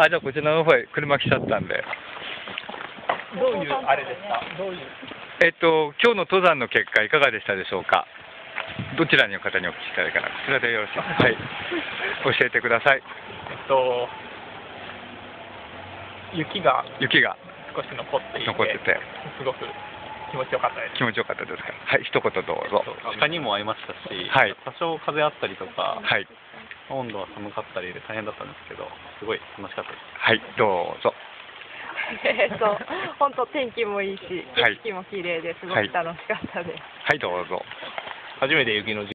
あ、じゃあこちらの方へ車来ちゃったんで。どういうあれですか？どういう？えっと、今日の登山の結果いかがでしたでしょうか？どちらの方にお聞きしたらいいかな？こちらでよろしいですか？はい。教えてください。えっと雪が雪が。少し残っていて残ってて。すごく気持ちよかったです。気持ちよかったですかはい、一言どうぞ。鹿にも会いましたし、はい。多少風あったりとか、はい。温度は寒かったりで大変だったんですけど、すごい楽しかったです。はい、どうぞ。えっと、本当天気もいいし、はい景色も綺麗ですごく楽しかったです。はい、どうぞ。初めて雪の